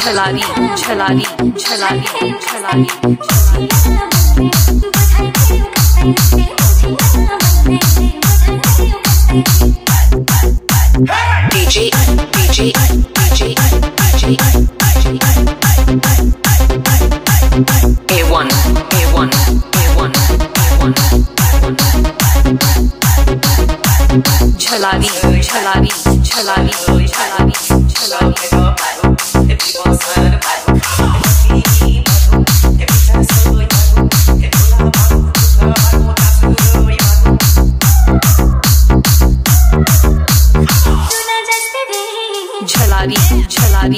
छलारी छलारी छलारी छलारी DJ, DJ, DJ, DJ, A1, A1, A1, A1, छलारी छलारी छलारी Jhalari Jhalari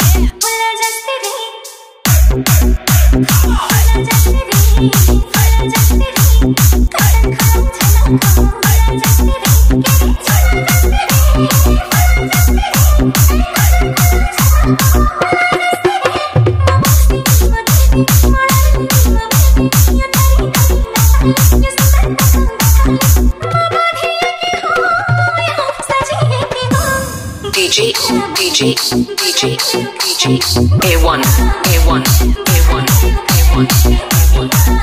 Thank you. DJ, DJ, DJ, DJ, A1, A1, A1, A1, A1.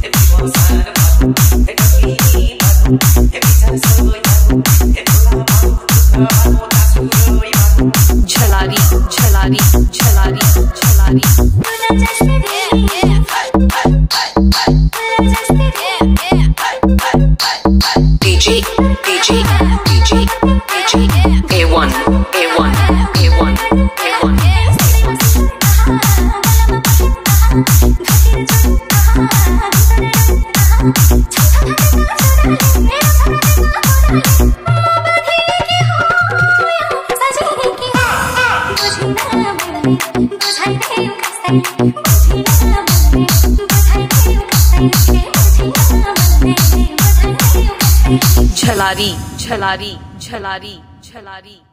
Jhalari Jhalari Jhalari Jhalari DJ, DJ, DJ, DJ, A1, A1. छलारी छलारी छलारी छलारी।